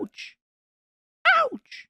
Ouch! Ouch!